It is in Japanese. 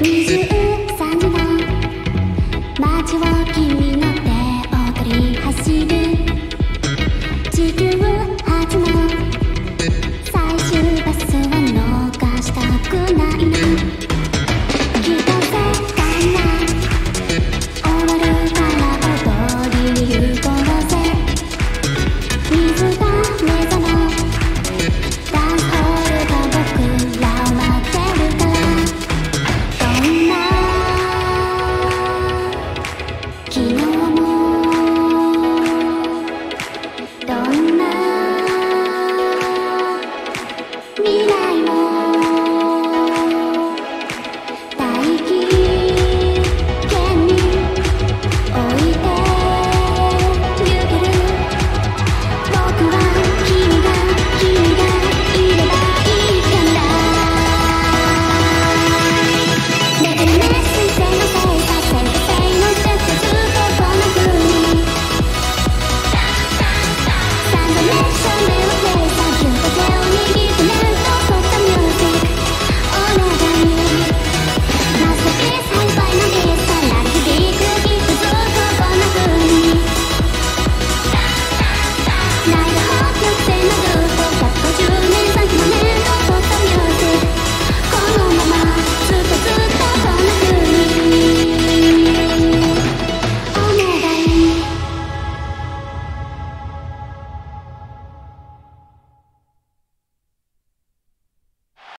23の街を君の手を取り走る。